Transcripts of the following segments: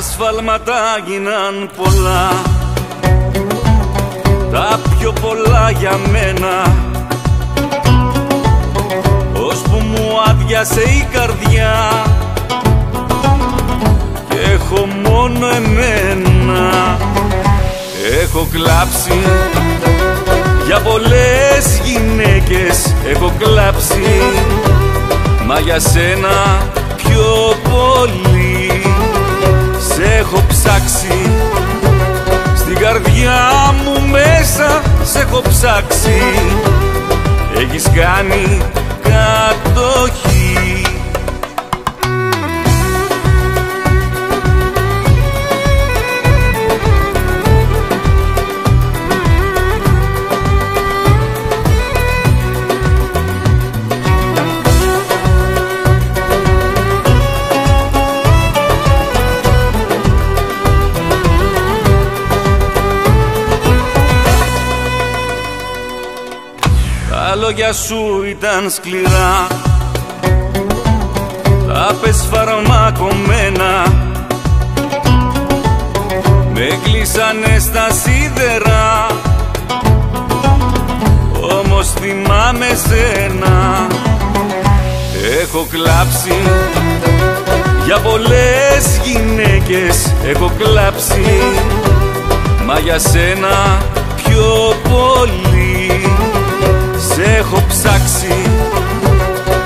σφάλματα γίναν πολλά. Τα πιο πολλά για μένα. Ώσπου μου άδειασε η καρδιά. Και έχω μόνο εμένα. Έχω κλάψει για πολλές γυναίκες. Έχω κλάψει. Μα για σένα πιο πολύ Σε έχω ψάξει. Στην καρδιά μου μέσα σε έχω ψάξει. Έχεις κάνει λόγια σου ήταν σκληρά. Τα πες φαρμακομένα Με κλείσανε στα σίδερα. Όμως θυμάμαι σένα. Έχω κλάψει Για πολλές γυναίκες. Έχω κλάψει. Μα για σένα πιο πολύ. σε έχω ψάξει.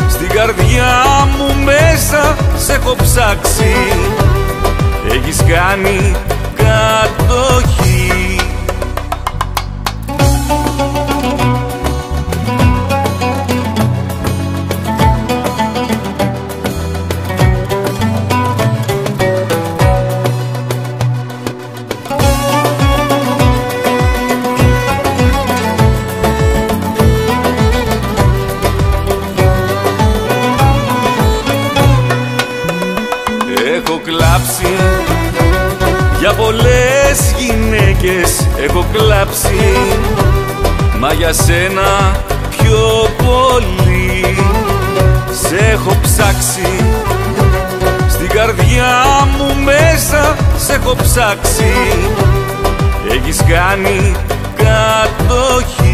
Στην καρδιά μου μέσα σε έχω ψάξει. Έχεις κάνει κλάψει. Για πολλές γυναίκες έχω κλάψει. Μα για σένα πιο πολύ Σε έχω ψάξει. Στην καρδιά μου μέσα σε έχω ψάξει. Έχεις κάνει κάτι